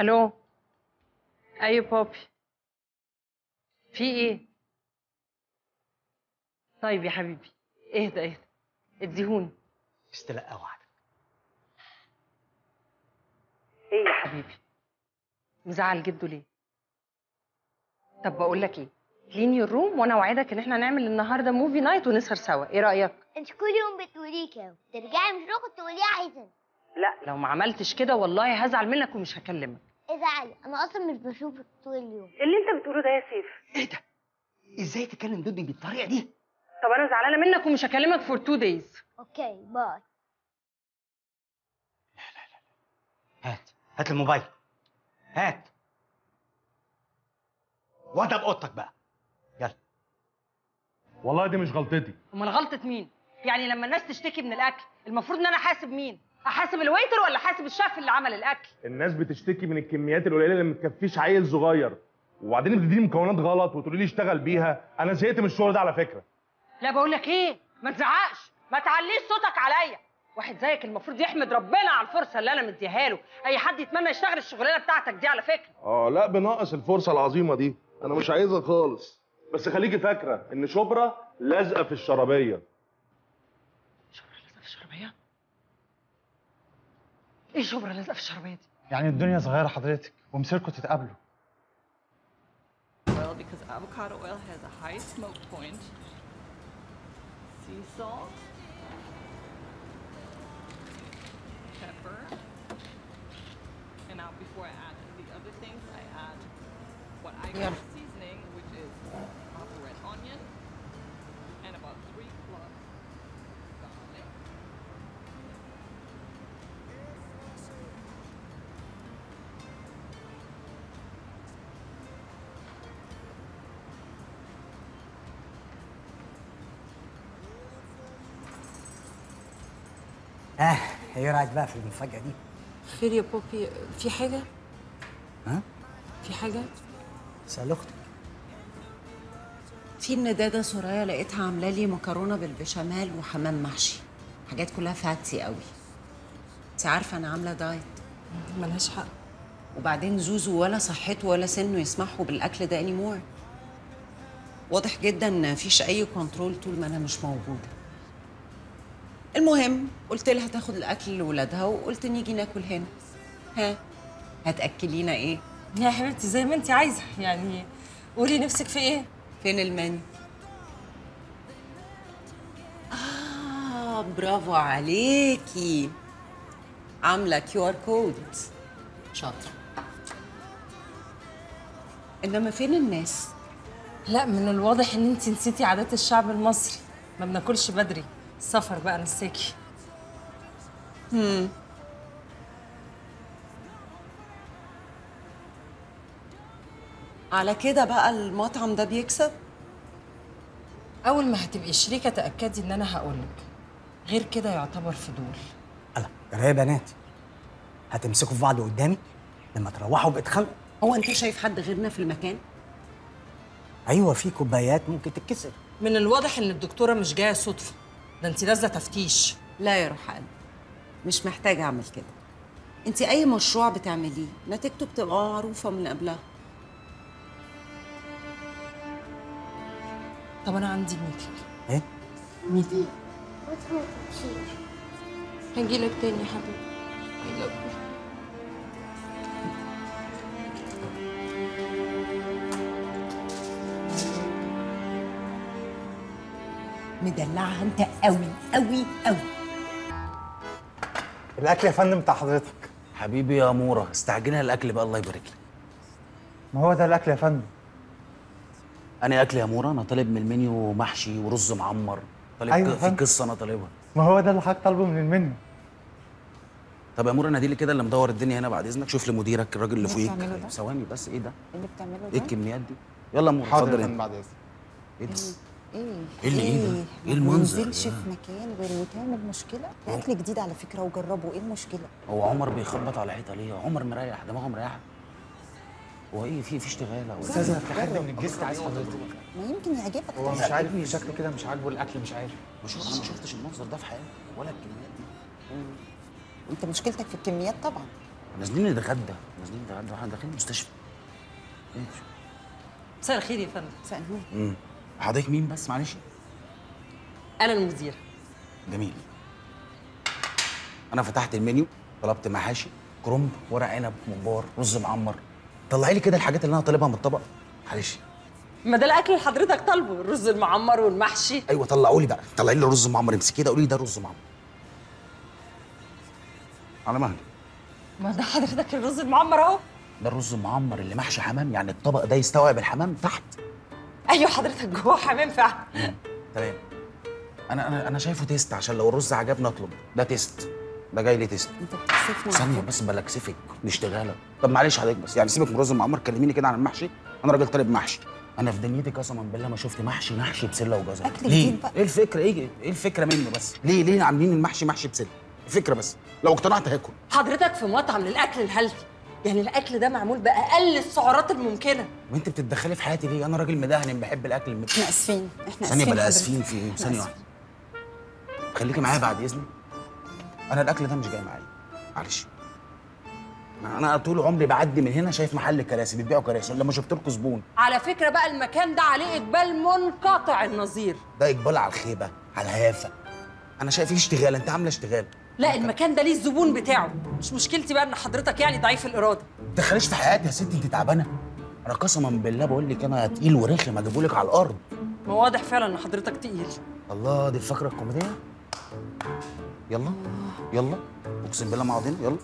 ألو؟ أيوه baby. في إيه؟ طيب يا حبيبي اهدى اهدى. اديهوني. استلقى وعدك. إيه يا حبيبي؟ مزعل جده ليه؟ طب بقول لك إيه clean ال room وأنا اوعدك ان إحنا نعمل النهارده movie night ونسهر سوا. إيه رأيك؟ انت كل يوم بتقوليه كده ترجعي من الشغل تقوليه عايزة. لا لو ما عملتش كده والله هزعل منك ومش هكلمك. ازعلي أنا أصلا مش بشوفك طول اليوم. اللي أنت بتقوله ده يا سيف. إيه ده؟ إزاي تكلم دادي بالطريقة دي؟ طب أنا زعلانة منك ومش هكلمك for two days okay bye. هات هات الموبايل. هات. وده باوضتك بقى. يلا. والله دي مش غلطتي. أمال غلطة مين؟ يعني لما الناس تشتكي من الأكل المفروض إن أنا أحاسب مين؟ احاسب الويتر ولا احاسب الشيف اللي عمل الأكل؟ الناس بتشتكي من الكميات القليلة اللي ما تكفيش عيل صغير. وبعدين بتديني مكونات غلط وتقولي لي اشتغل بيها. أنا زهقت من الشغل ده على فكرة. لا بقول لك إيه؟ ما تزعقش. ما تعليش صوتك عليا. واحد زيك المفروض يحمد ربنا على الفرصة اللي أنا مديها له. أي حد يتمنى يشتغل الشغلانة بتاعتك دي على فكرة. آه لا بناقص الفرصة العظيمة دي. أنا مش عايزها خالص. بس خليكي فاكرة إن شبرا لازقة في الشرابية. شبرا لازقة في الشربيه إيه شبرا لازقه في الشربيه دي يعني الدنيا صغيرة حضرتك ومسيركم تتقابلوا oil because avocado oil has a high smoke point. Sea salt. Pepper. And now before I add the other things, I add what I call آه إيه رايك بقى في المفاجأة دي. خير يا بوبي في حاجة؟ ها؟ في حاجة؟ سأل أختك. في الندادة سرايا لقيتها عاملة لي مكرونة بالبشاميل وحمام محشي. حاجات كلها فاتي قوي. انت عارفة أنا عاملة دايت. ملهاش حق. وبعدين زوزو ولا صحته ولا سنه يسمحوا بالأكل ده انيمور واضح جدا إن مفيش أي كنترول طول ما أنا مش موجودة. المهم قلت لها تاخد الأكل لولادها وقلت نيجي ناكل هنا. ها؟ هتأكلينا إيه؟ يا حبيبتي زي ما انت عايزة. يعني قولي نفسك في إيه؟ فين المنيو؟ آه برافو عليكي. عاملة QR code. شاطرة. إنما فين الناس؟ لا من الواضح إن انت نسيتي عادات الشعب المصري. ما بناكلش بدري. السفر بقى نساكي. هم. على كده بقى المطعم ده بيكسب؟ أول ما هتبقي شريكة تأكدي إن أنا هقولك. غير كده يعتبر فضول. الله جرى يا بنات هتمسكوا في بعض قدامي؟ لما تروحوا باتخانقوا هو أنت شايف حد غيرنا في المكان؟ أيوه في كوبايات ممكن تتكسر. من الواضح إن الدكتورة مش جاية صدفة. ده انت نازله تفتيش. لا يا روح قلبي مش محتاجة أعمل كده. أنت أي مشروع بتعمليه نتيجته بتبقى معروفة من قبلها. طب أنا عندي meeting. إيه؟ meeting. هجيلك تاني يا حبيبي. I love you. مدلعها أنت قوي قوي قوي. الأكل يا فندم بتاع حضرتك. حبيبي يا مورا استعجلها الأكل بقى الله يبارك لك. ما هو ده الأكل يا فندم. أنا أكل يا مورا أنا طالب من المنيو محشي ورز معمر. طالب أيوة في. قصة أنا طالبها. ما هو ده اللي حضرتك طالبه من المنيو. طب يا مورا نادي لي كده اللي مدور الدنيا هنا بعد إذنك. شوف لي مديرك الراجل اللي إيه فوقيك. بتعمله ده؟ ثواني بس إيه ده؟ اللي بتعمله إيه ده؟ الكميات دي؟ يلا يا مورا حاضر اتفضل أنت. بعد إذنك. إيه ده؟ إيه؟ إيه اللي إيه ده؟ ما إيه المنظر؟ تنزلش ده؟ في مكان غير وتعمل مشكلة. اكل جديد على فكرة وجربه. إيه المشكلة؟ هو عمر بيخبط على حيطة ليه؟ عمر مريح دماغه مريحة. هو إيه؟ في في اشتغال أو أستاذة في حد من الجست عايز حضرتك. ما يمكن يعجبك. هو مش عارف شكله كده مش عاجبه الأكل مش عارف. مش أنا ما شفتش المنظر ده في حياتي ولا الكميات دي. انت مشكلتك في الكميات طبعا. نازلين نتغدى نازلين نتغدى وإحنا داخلين المستشفى. إيه مساء الخير يا فندم. مساء النور. حضرتك مين بس؟ معلش. أنا المدير. جميل. أنا فتحت المنيو طلبت محاشي كرنب ورق عنب ممبار رز معمر. طلعي لي كده الحاجات اللي أنا طالبها من الطبق. معلش. ما ده الأكل اللي حضرتك طالبه الرز المعمر والمحشي. أيوه طلعوا لي بقى. طلعي لي رز معمر امسكي كده قولي لي ده رز معمر. على مهلي. ما ده حضرتك الرز المعمر أهو. ده الرز المعمر اللي محشي حمام يعني الطبق ده يستوعب الحمام تحت. أيوه حضرتك جوه حمام فعلا. تمام. أنا أنا أنا شايفه taste عشان لو الرز عجبني أطلب. ده taste. ده جاي لي taste. أنت بتكسفني ثانية بس بلكسفك دي اشتغاله طب معلش حضرتك بس. يعني سيبك من الرز المعمر كلميني كده عن المحشي. أنا راجل طالب محشي. أنا في دنيتي قسما بالله ما شفت محشي محشي بسلة وجزر. أكل ليه. إيه الفكرة؟ إيه إيه الفكرة منه بس؟ ليه ليه عاملين المحشي محشي بسلة؟ الفكرة بس. لو اقتنعت هاكل. حضرتك في مطعم للأكل الهيلثي يعني الأكل ده معمول بأقل السعرات الممكنة. وأنت بتتدخلي في حياتي ليه؟ أنا راجل مدهن بحب الأكل المت... إحنا آسفين إحنا ثانية آسفين بلا حضرتك. آسفين في إيه؟ ثانية. واحدة. خليكي معايا بعد إذنك. أنا الأكل ده مش جاي معايا. معلش. أنا طول عمري بعدي من هنا شايف محل كراسي بيبيعوا كراسي. لما شفت لكم زبون. على فكرة بقى المكان ده عليه إقبال منقطع النظير. ده إقبال على الخيبة على الهيافه أنا شايف فيه اشتغال. أنت عاملة اشتغال. لا المكان ده ليه الزبون بتاعه. مش مشكلتي بقى إن حضرتك يعني ضعيف الإرادة. ما تدخليش في حياتي يا ستي أنت تعبانة. أنا قسما بالله بقول لك أنا تقيل ورخم اجيبهولك على الأرض. ما واضح فعلا إن حضرتك تقيل. الله دي الفقرة الكوميدية؟ يلا يلا. أقسم بالله مع بعضنا يلا.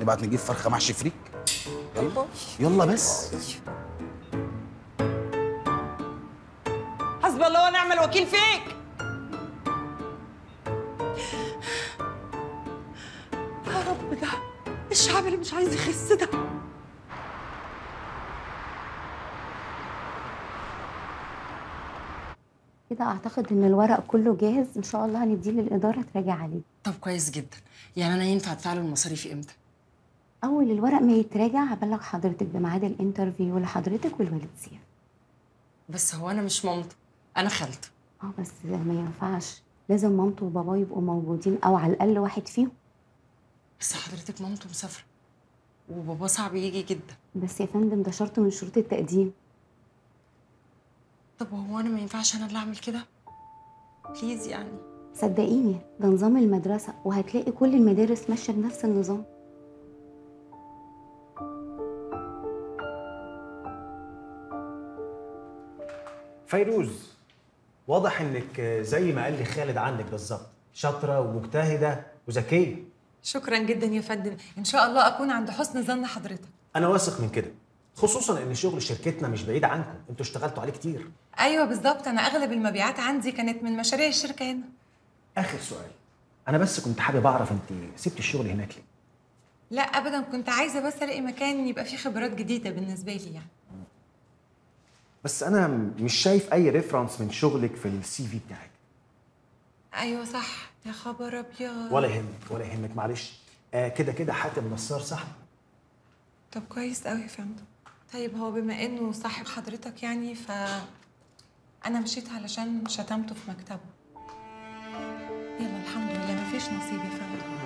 نبعت نجيب فرخة محشي فريك. يلا. يلا بس. حسبي الله ونعم الوكيل فيك. الشعب اللي مش عايز يخس ده. كده أعتقد إن الورق كله جاهز. إن شاء الله هنديه للإدارة تراجع عليه. طب كويس جدا. يعني أنا ينفع أدفع له المصاريف إمتى؟ أول الورق ما يتراجع هبلغ حضرتك بميعاد الانترفيو لحضرتك والوالد سيف بس هو أنا مش مامته أنا خالته. آه بس ما ينفعش. لازم مامته وباباه يبقوا موجودين أو على الأقل واحد فيهم. بس حضرتك مامته مسافرة. وبابا صعب يجي جدا. بس يا فندم ده شرط من شروط التقديم. طب هو أنا ما ينفعش أنا اللي أعمل كده؟ بليز يعني. صدقيني ده نظام المدرسة وهتلاقي كل المدارس ماشية بنفس النظام. فيروز واضح إنك زي ما قال لي خالد عنك بالظبط شاطرة ومجتهدة وذكية. شكرا جدا يا فندم. إن شاء الله أكون عند حسن ظن حضرتك. أنا واثق من كده خصوصا إن شغل شركتنا مش بعيد عنكم. أنتوا اشتغلتوا عليه كتير. أيوه بالظبط أنا أغلب المبيعات عندي كانت من مشاريع الشركة هنا. آخر سؤال. أنا بس كنت حابب أعرف أنت سبت الشغل هناك ليه؟ لا ابدا. كنت عايزة بس ألاقي مكان يبقى فيه خبرات جديدة بالنسبة لي يعني. بس أنا مش شايف أي ريفرنس من شغلك في السي في بتاعك. أيوه صح. يا خبر أبيض. ولا يهمك ولا يهمك معلش. آه كده كده حاتم نصار صح؟ طب كويس قوي يا فندم. طيب هو بما إنه صاحب حضرتك يعني ف أنا مشيت علشان شتمته في مكتبه. يلا الحمد لله. مفيش نصيب يا فندم.